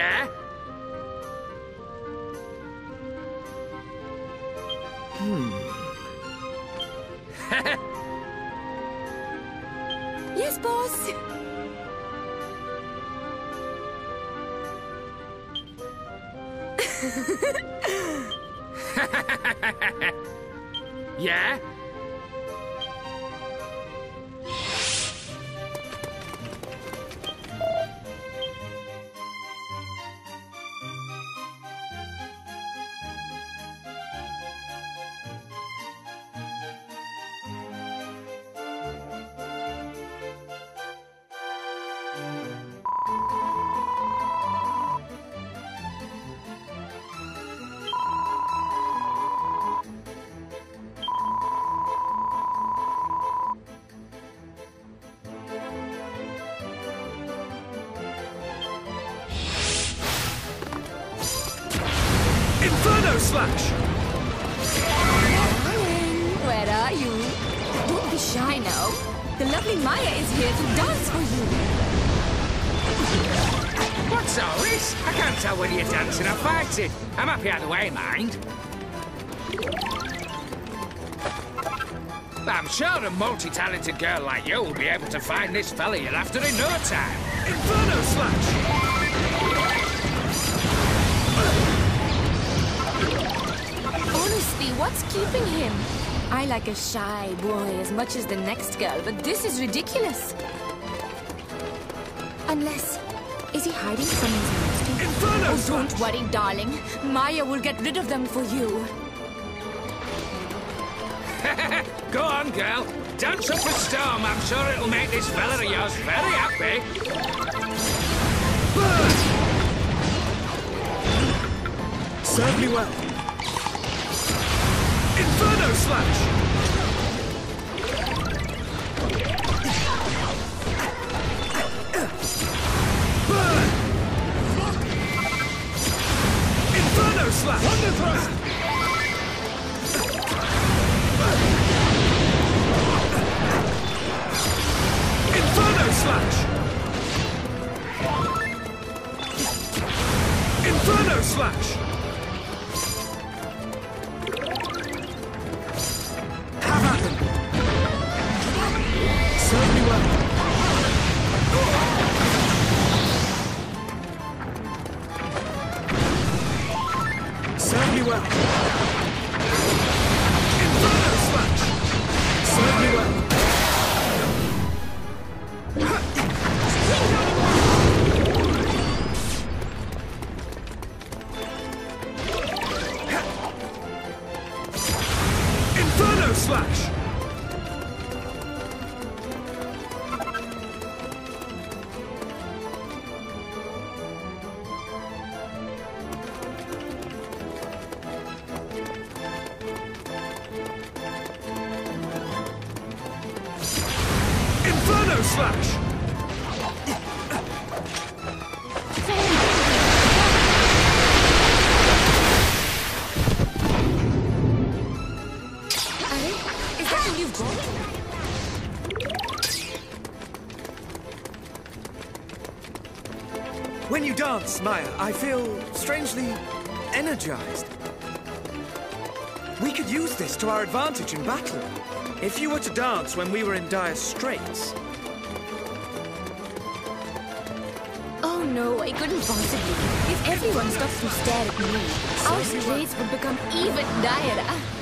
Yeah? I can't tell whether you're dancing or fighting. I'm happy either way, mind. But I'm sure a multi-talented girl like you will be able to find this fella you're after in no time. Inferno Slash! Honestly, what's keeping him? I like a shy boy as much as the next girl, but this is ridiculous. Unless, is he hiding from his? Inferno Oh, don't worry, darling. Maya will get rid of them for you. Go on, girl. Dance up a storm. I'm sure it'll make this fella of yours very happy. Serve me well. Inferno Slash! Serve Maya, I feel strangely energized. We could use this to our advantage in battle. If you were to dance when we were in dire straits, Oh no, I couldn't possibly. If everyone stops to stare at me, our straits would become even direr.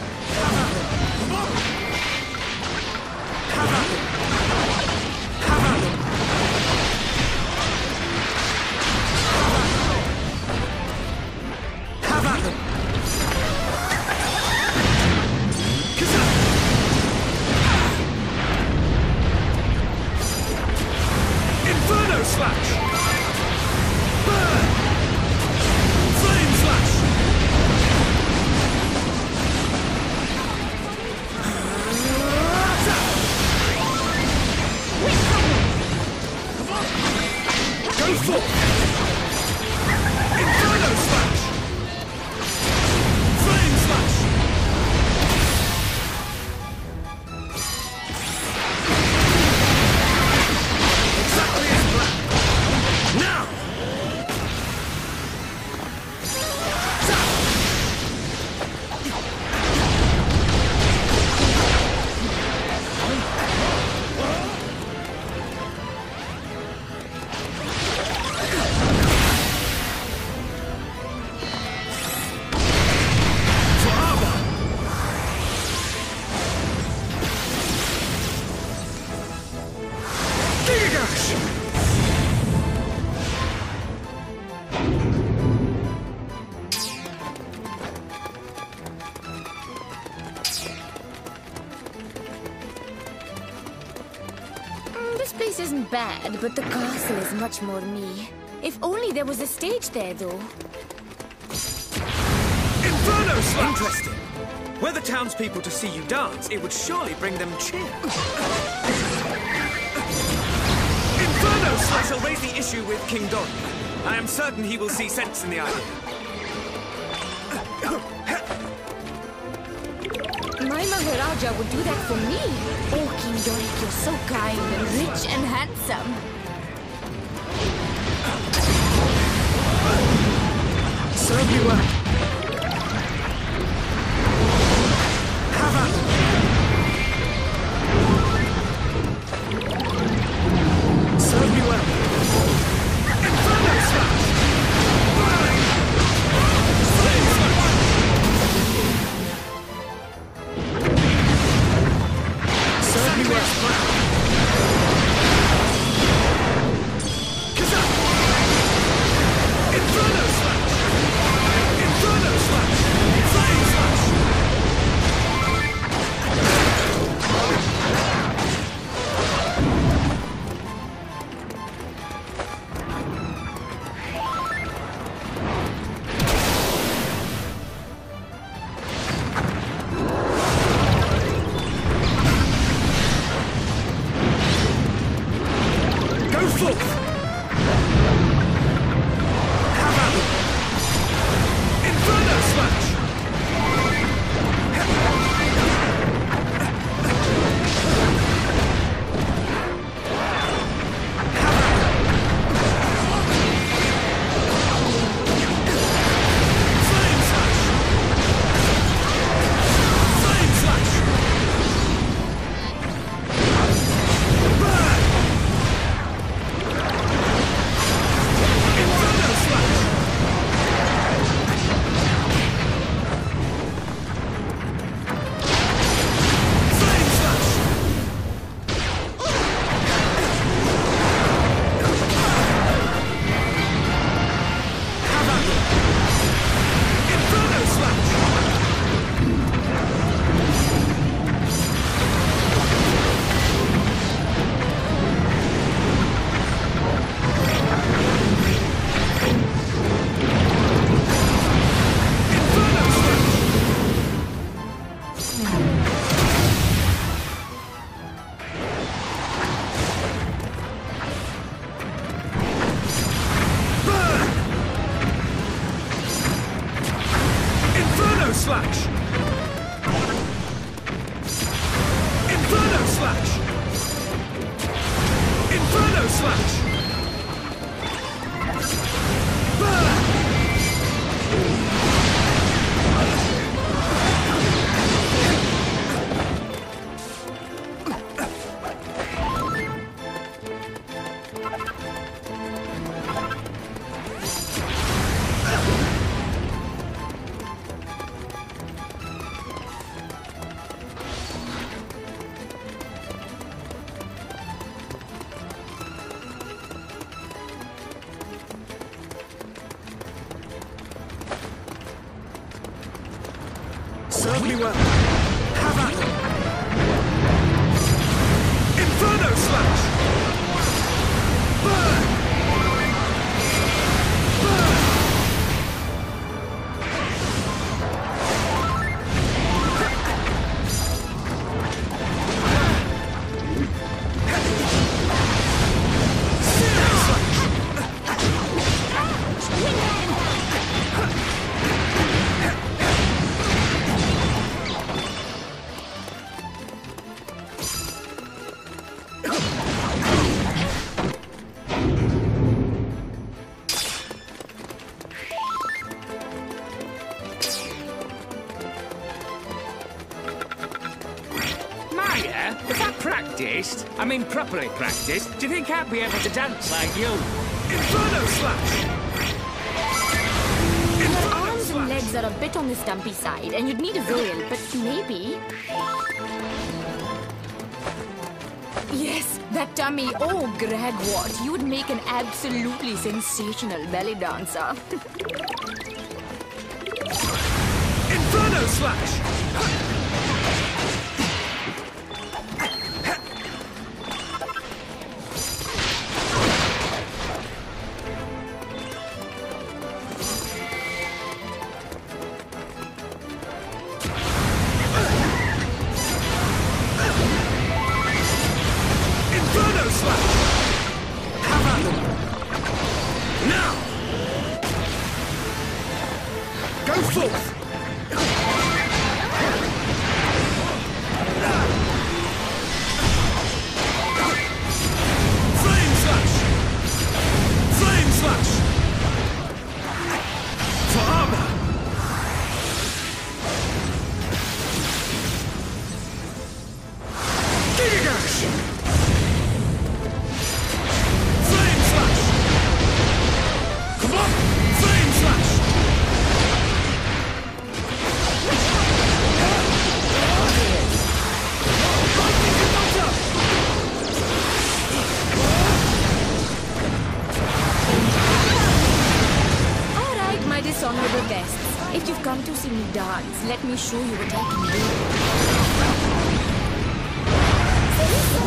Much more me. If only there was a stage there, though. Inferno Slash! Interesting. Were the townspeople to see you dance, it would surely bring them cheer. Inferno Slash! I shall raise the issue with King Doric. I am certain he will see sense in the idea. My Maharaja would do that for me. Oh, King Doric, you're so kind and rich and handsome. Serve you well. Properly practiced, do you think I'd be able to dance like you? Inferno Slash! Your Inferno arms and legs are a bit on the stumpy side, and you'd need a veil, but maybe... Yes, that tummy. Oh, Gregwort, you would make an absolutely sensational belly dancer. Inferno Slash! sure you were taking me.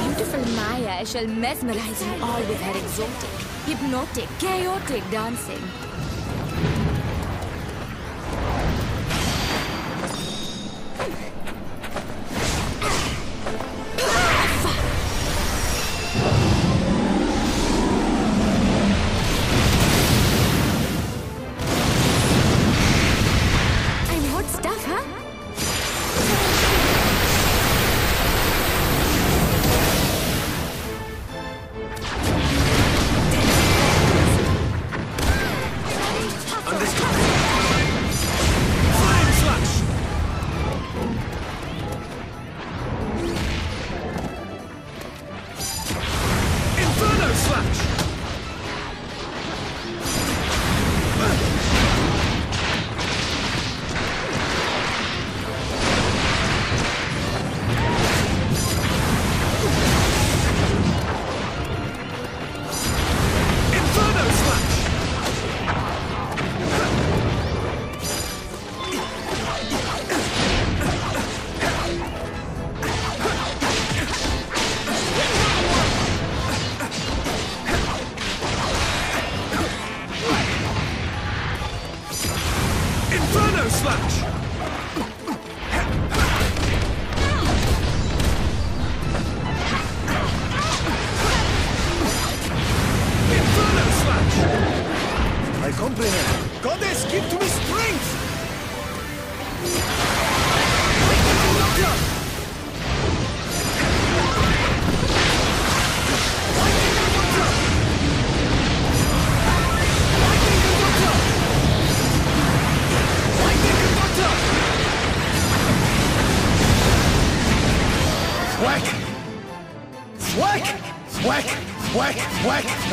Beautiful Maya shall mesmerize you all with her exotic, hypnotic, chaotic dancing.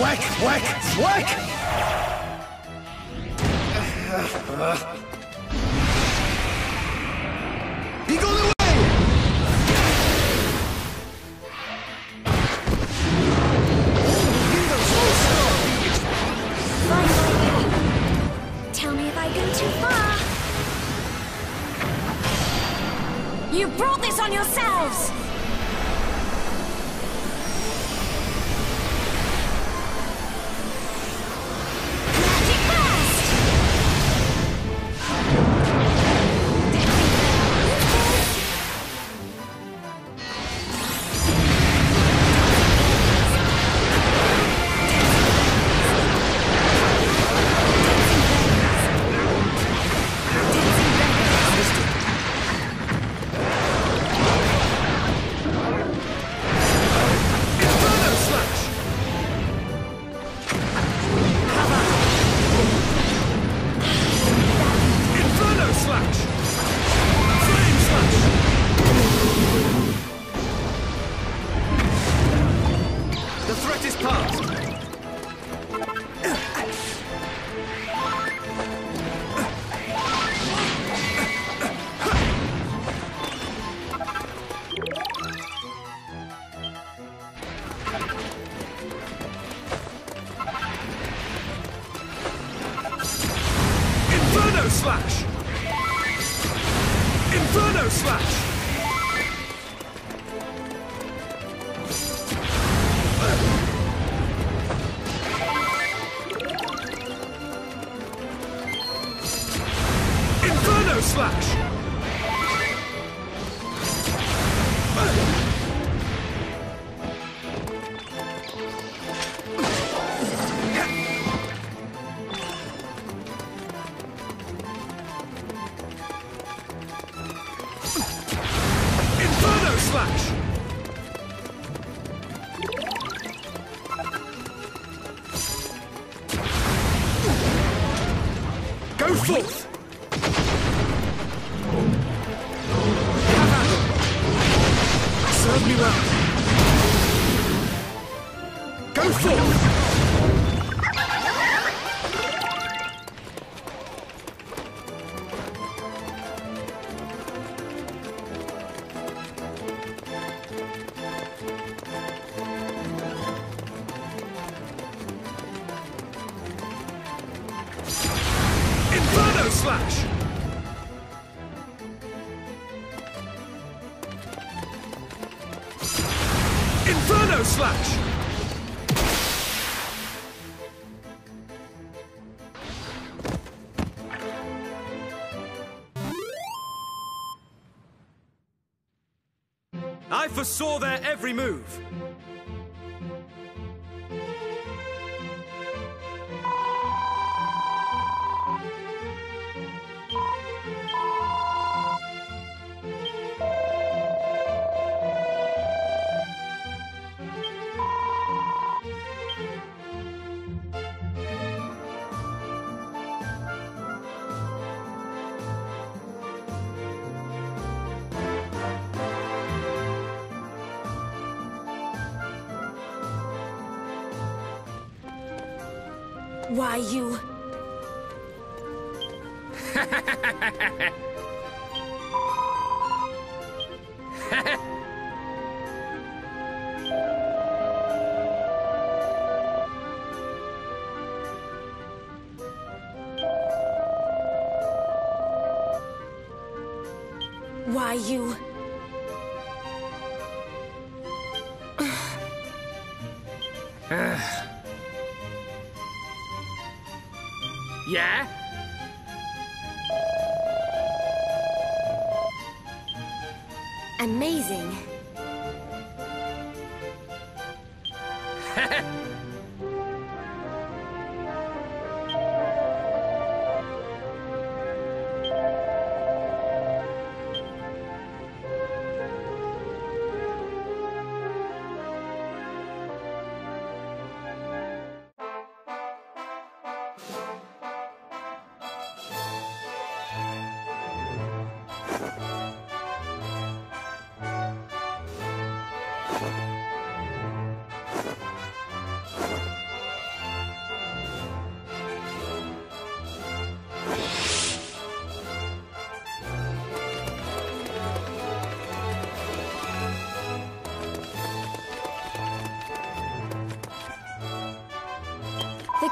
whack, whack, whack! Inferno Slash! I foresaw their every move.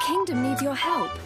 Kingdom needs your help.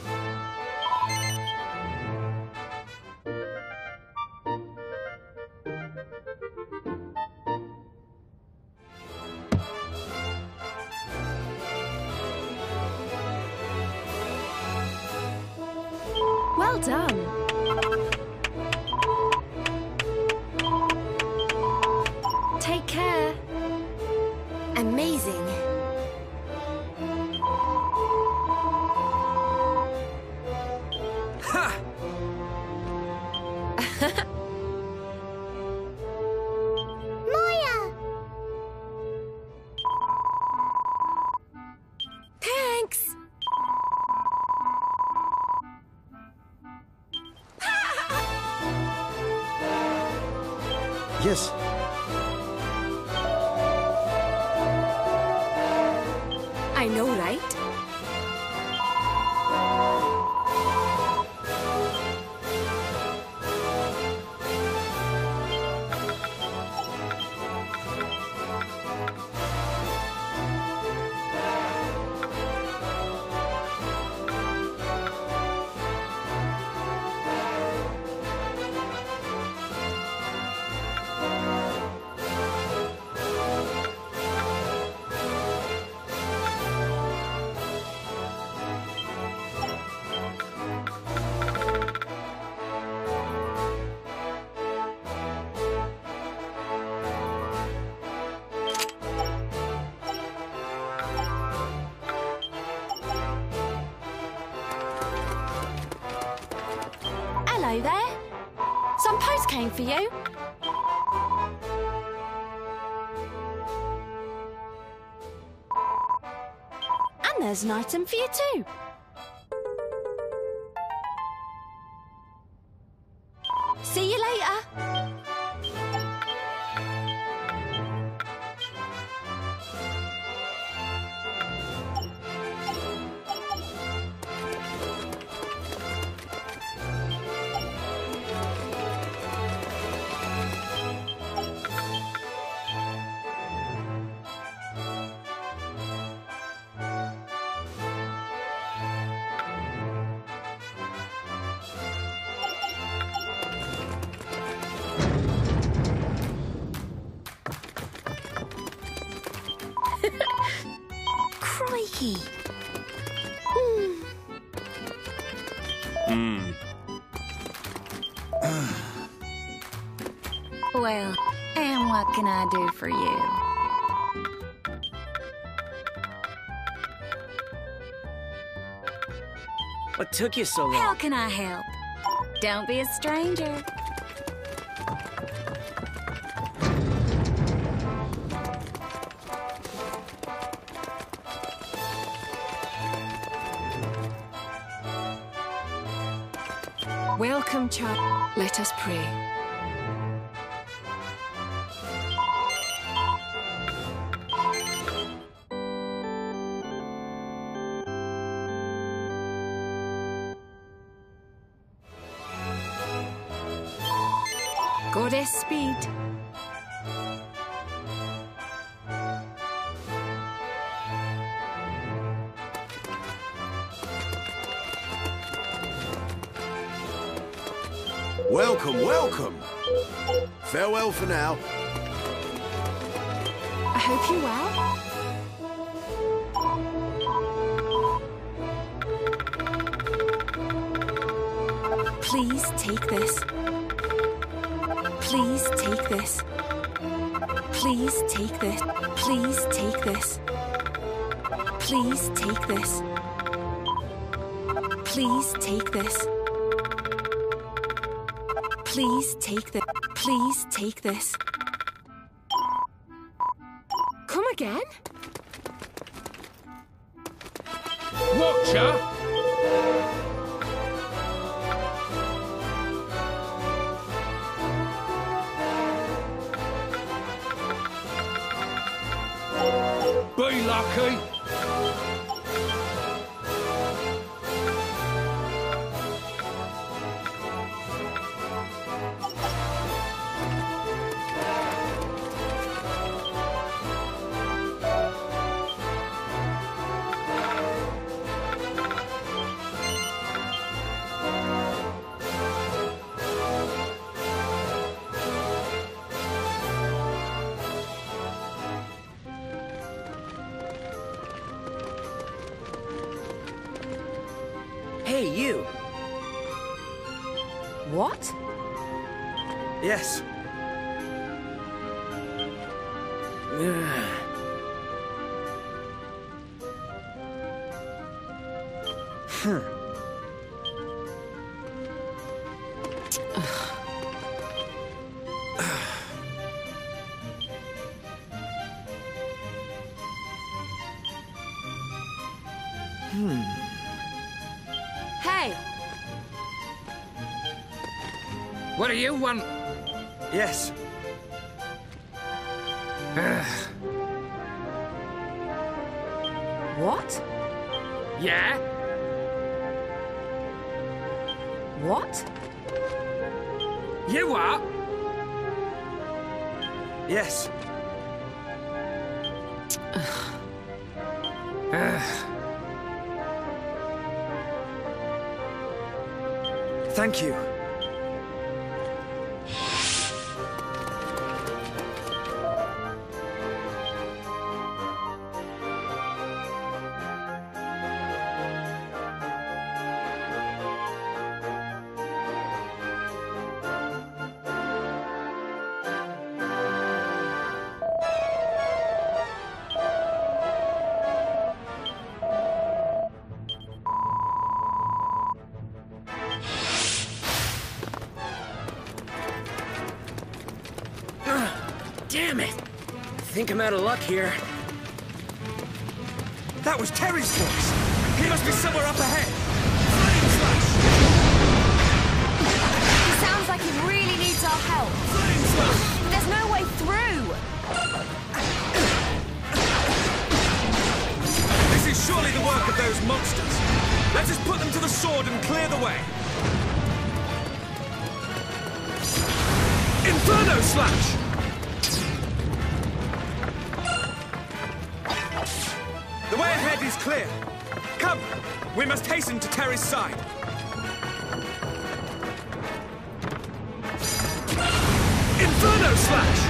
Hello there. Some post came for you. And there's an item for you too. Do for you? What took you so long? How can I help? Don't be a stranger. Welcome, welcome. Farewell for now. I hope you're well. Please take this. Please take this. Please take this. Please take this. Please take this. Please take this. Please take this. Please take this. Hmm. Hey, What do you want? Yes. what? Yeah? What? You what? Yes. Thank you. out of luck here. That was Terry's voice. He must be somewhere up ahead. He sounds like he really needs our help. There's no way through. This is surely the work of those monsters. Let us put them to the sword and clear the way. Inferno Slash! Is clear. Come, we must hasten to Terry's side. Inferno Slash!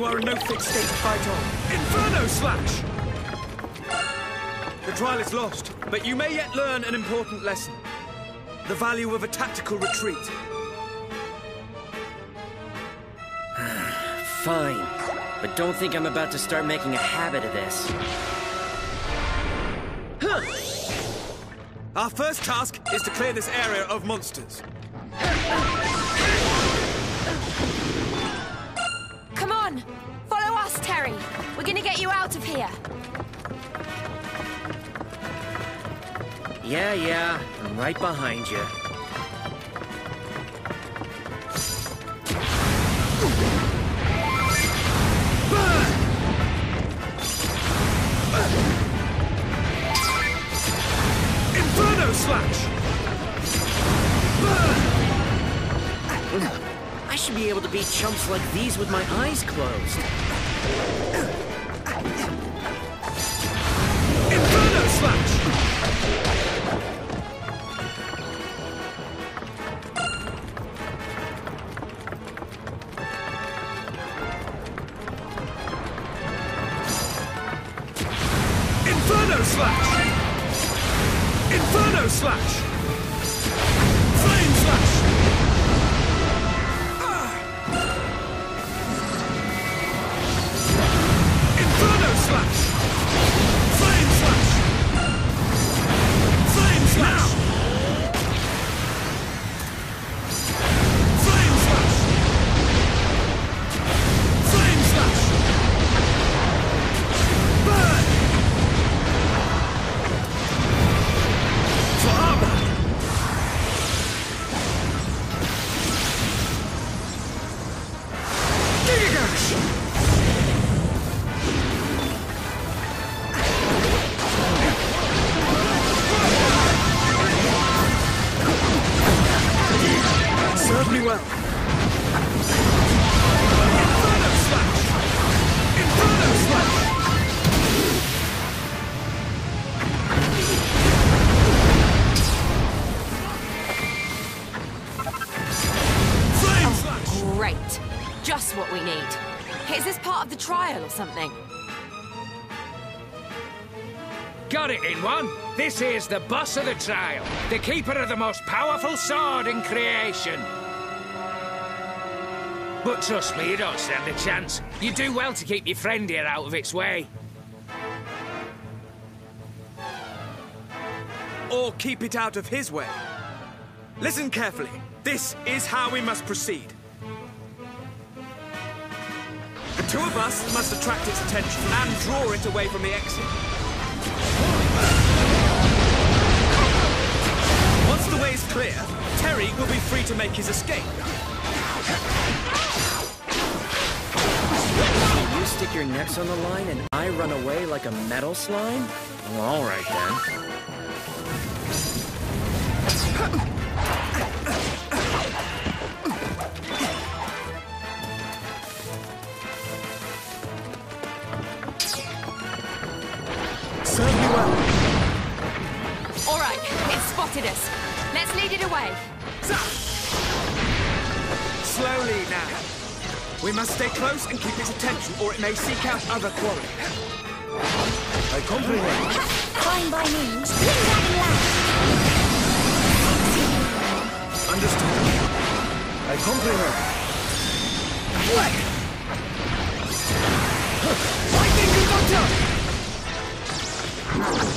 You are in no fit state to fight on. Inferno Slash! The trial is lost, but you may yet learn an important lesson. The value of a tactical retreat. Fine. But don't think I'm about to start making a habit of this. Huh! Our first task is to clear this area of monsters. Yeah, yeah. I'm right behind you. Inferno Slash! I should be able to beat chumps like these with my eyes closed. Inferno Slash! The boss of the trial, the keeper of the most powerful sword in creation. But trust me, you don't stand a chance. You do well to keep your friend here out of its way. Or keep it out of his way. Listen carefully. This is how we must proceed. The two of us must attract its attention and draw it away from the exit. ways clear, Terry will be free to make his escape. You stick your necks on the line and I run away like a metal slime? Well, all right then. Serve you well. All right, it spotted us. Let's lead it away. Slowly now. We must stay close and keep its attention, or it may seek out other quarry. I comprehend. Fine by me. Spring Dragon Land. Understood. I comprehend. What? Lightning Conductor!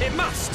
It must!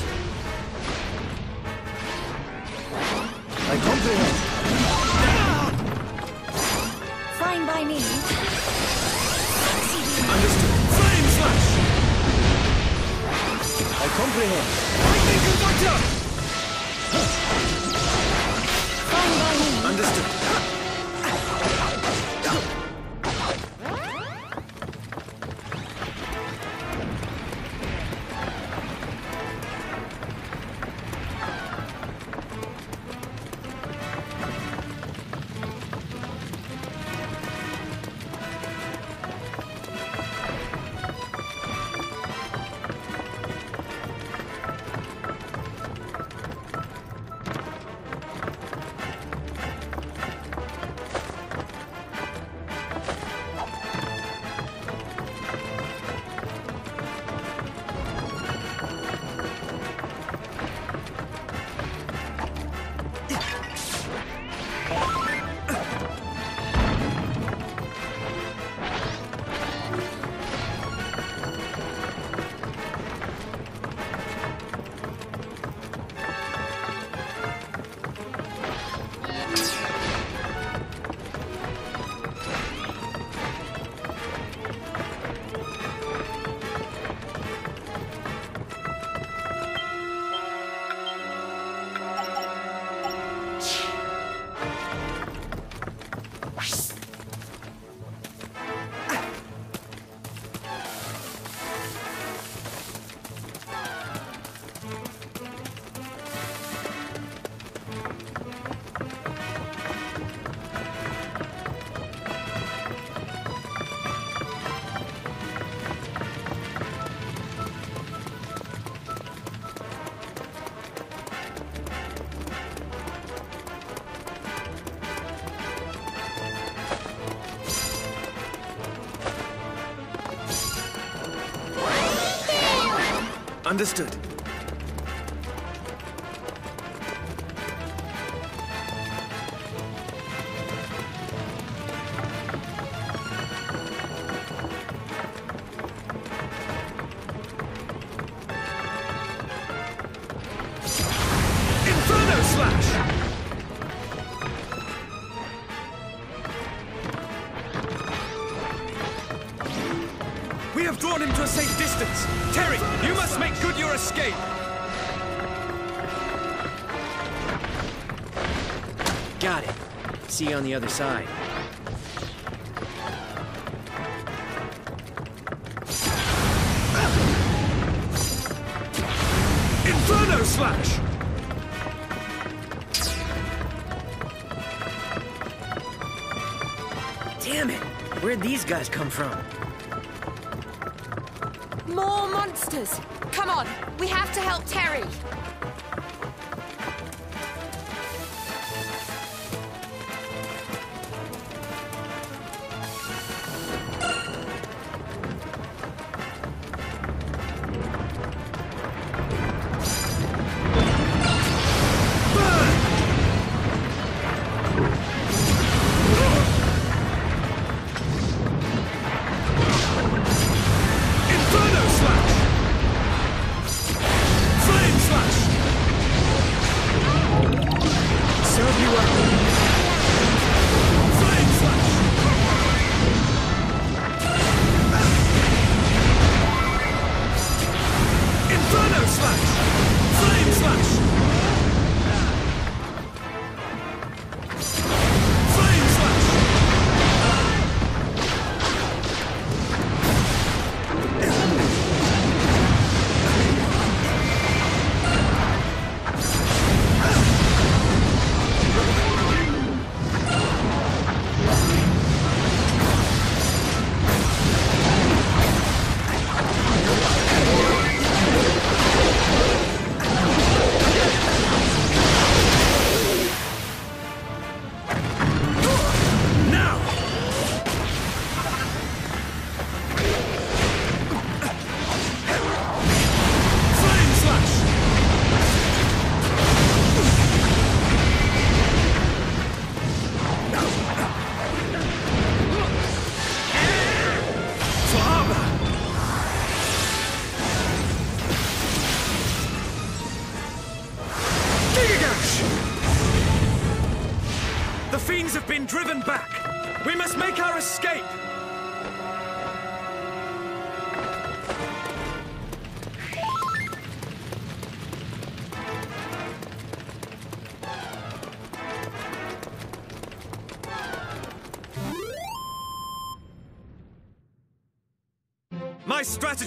Understood. The other side. Inferno Slash! Damn it! Where'd these guys come from?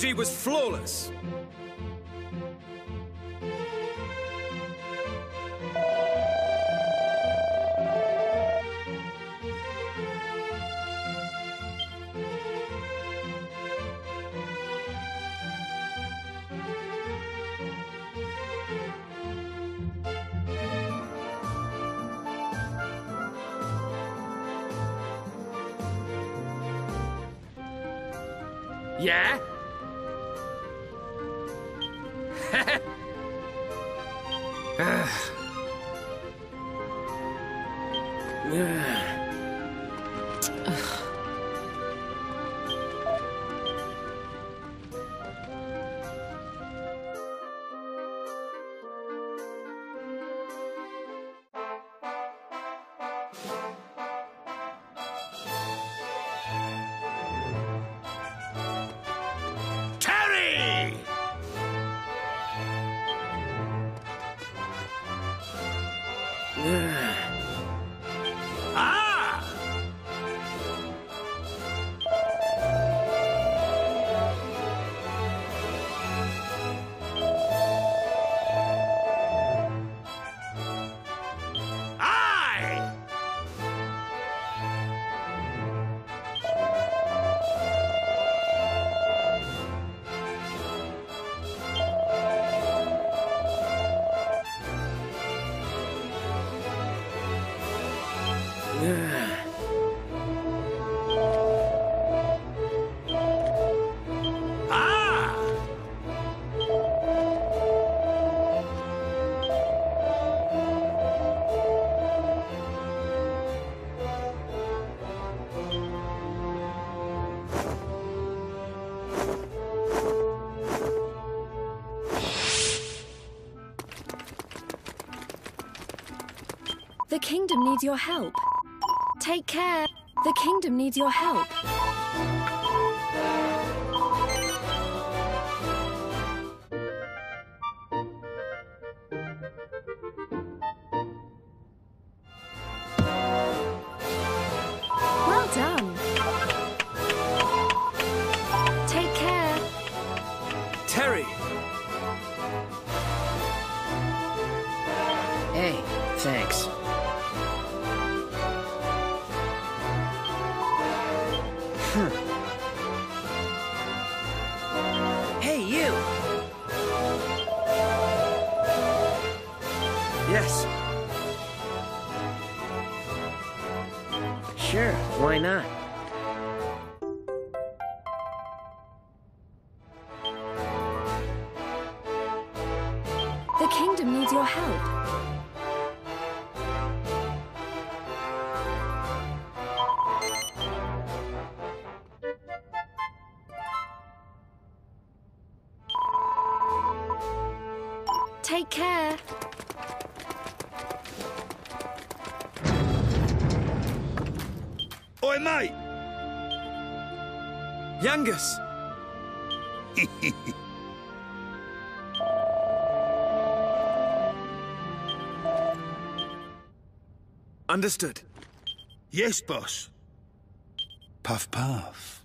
Strategy was flawless. Terry! Kingdom needs your help. Take care. The kingdom needs your help. Hey, you! Yes, Sure, why not? Yangus! Understood. Yes, boss. Puff, puff.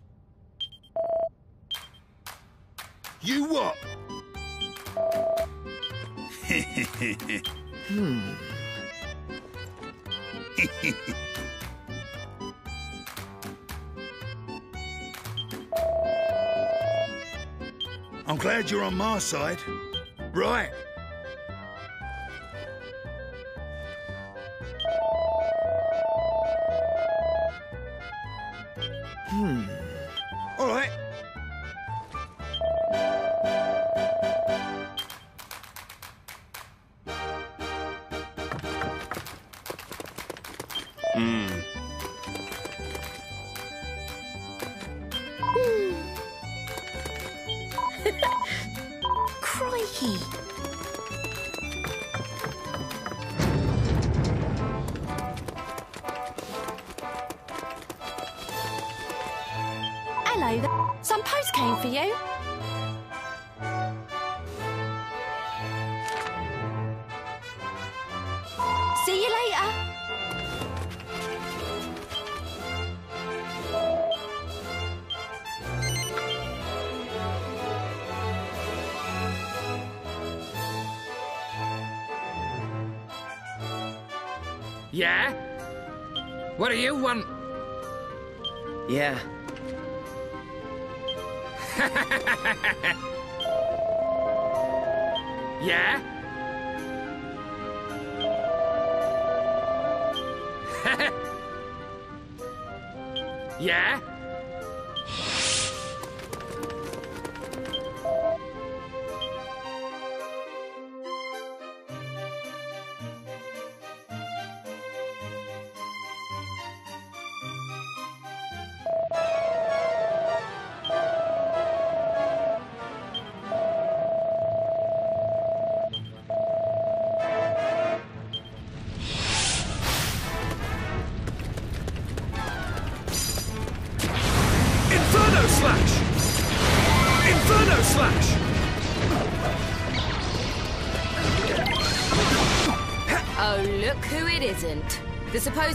You what? I'm hmm. glad you're on my side. Right. Hello there. Some post came for you. See you later. Yeah? What do you want? Yeah. Yeah? yeah?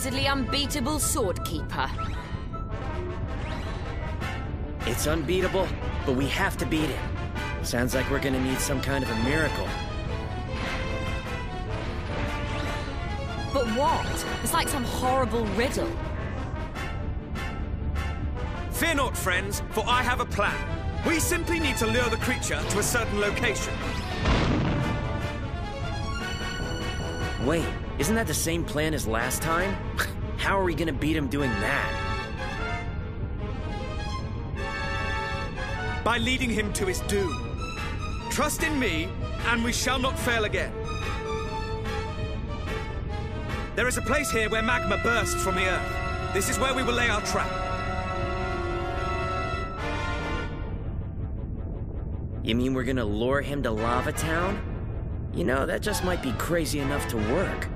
Supposedly unbeatable sword keeper. It's unbeatable, but we have to beat it. Sounds like we're gonna need some kind of a miracle. But what? It's like some horrible riddle. Fear not, friends, for I have a plan. We simply need to lure the creature to a certain location. Wait, isn't that the same plan as last time? How are we gonna beat him doing that? By leading him to his doom. Trust in me, and we shall not fail again. There is a place here where magma bursts from the earth. This is where we will lay our trap. You mean we're gonna lure him to Lava Town? You know, that just might be crazy enough to work.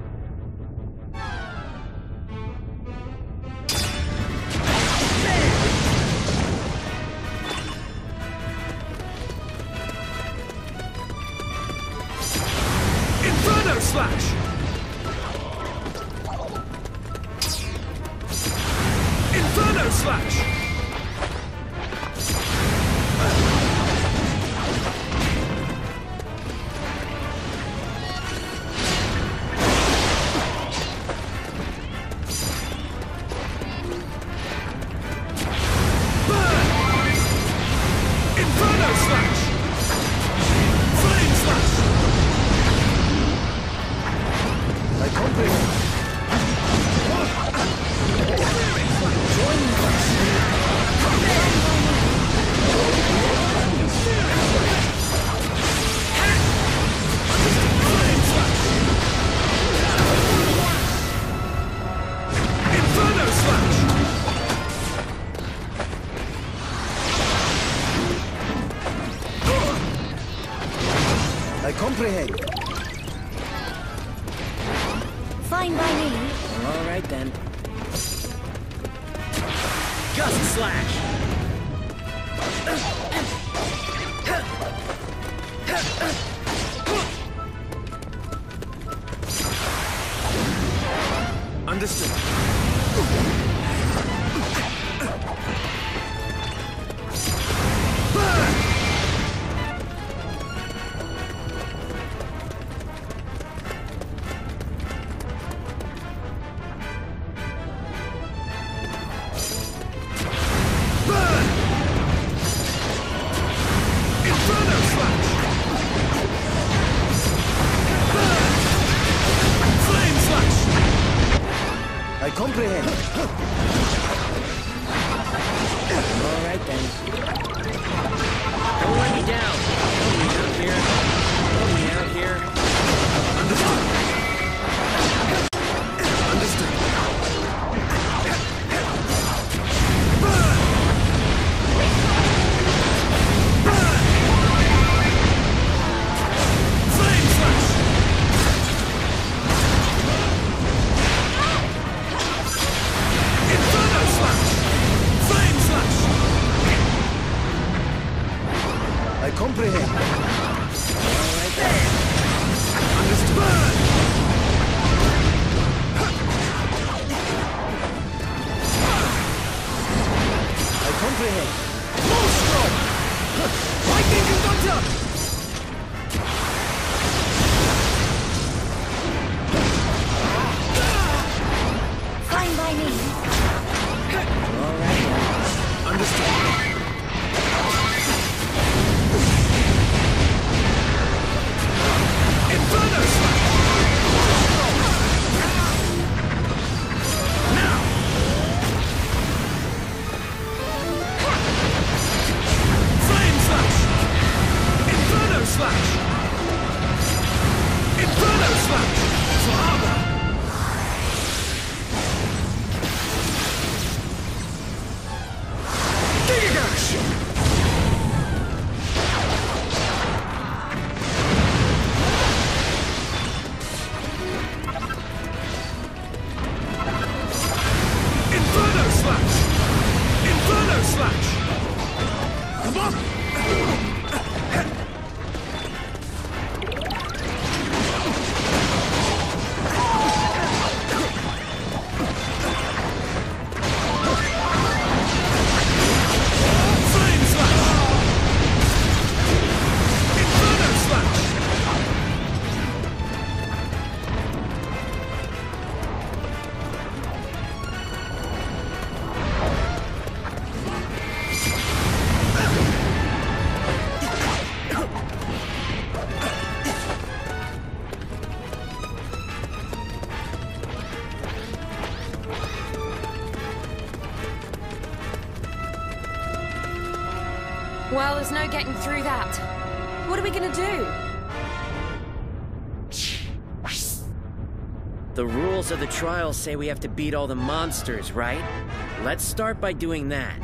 Well, there's no getting through that. What are we gonna do? The rules of the trial say we have to beat all the monsters, right? Let's start by doing that.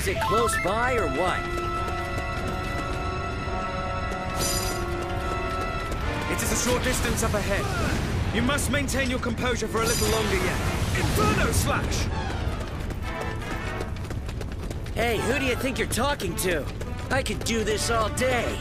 Is it close by or what? It is a short distance up ahead. You must maintain your composure for a little longer yet. Inferno Slash! Hey, who do you think you're talking to? I could do this all day.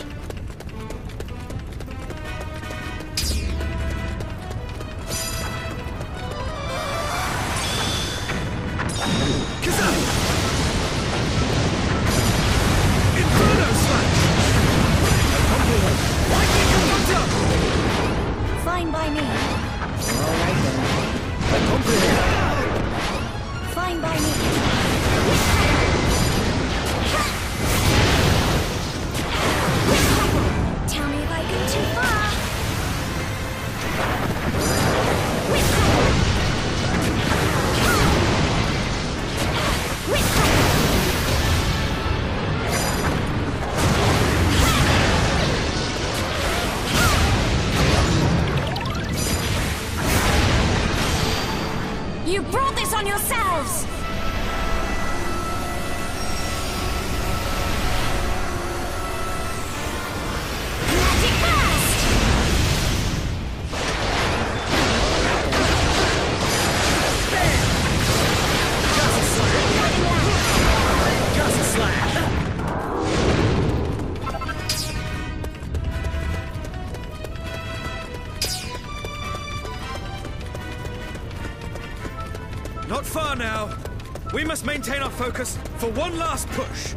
Must maintain our focus for one last push.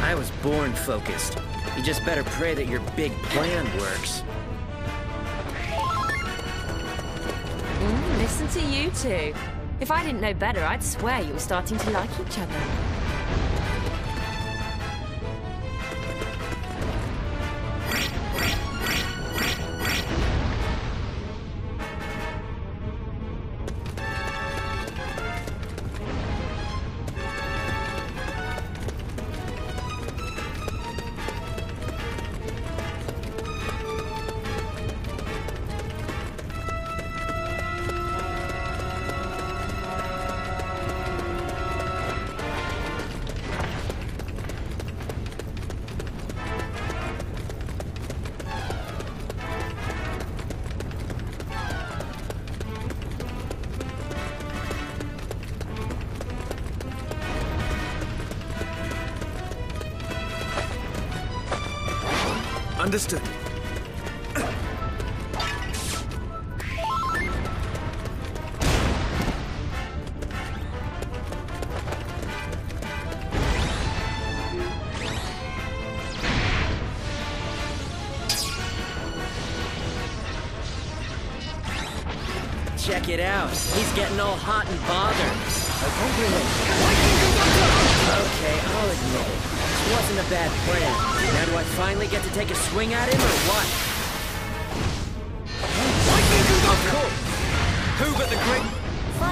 I was born focused. You just better pray that your big plan works. Mm, listen to you two. If I didn't know better, I'd swear you were starting to like each other.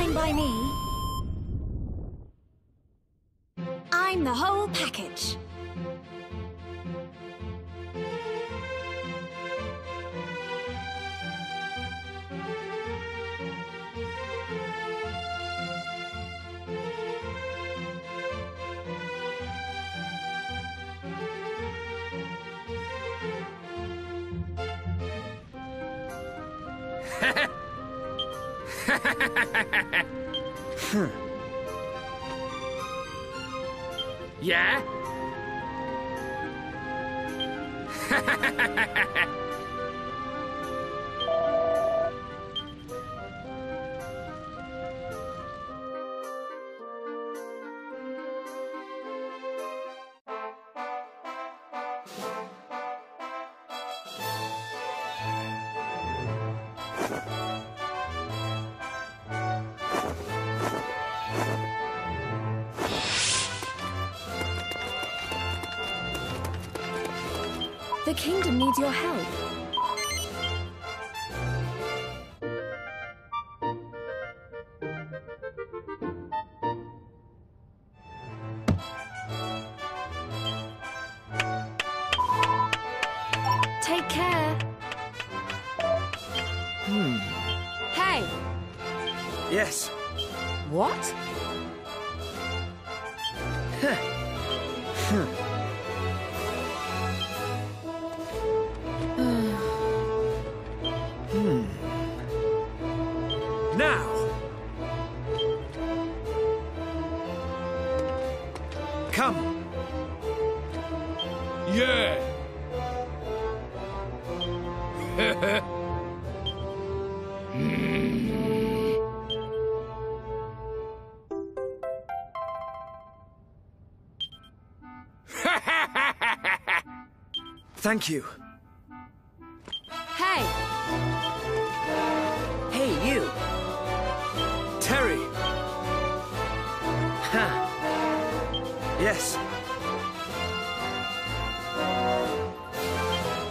Fine by me. I'm the whole package. Yeah? Thank you. Hey, Hey, you! Terry! Ha! Yes.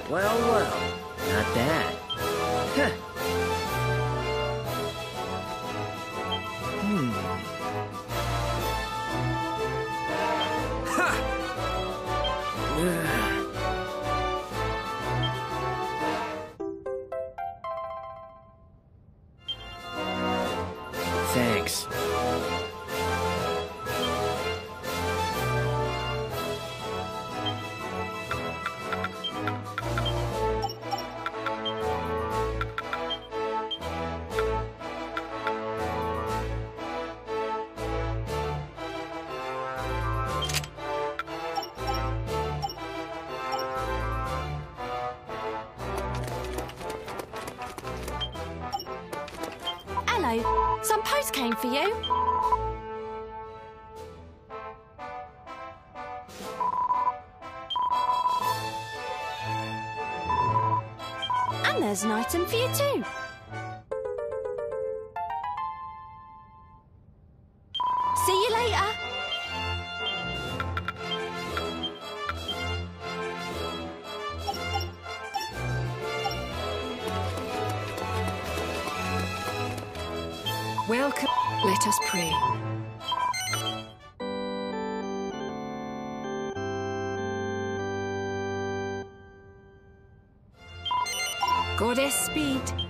Well, well. Not bad. There's Goddess speed.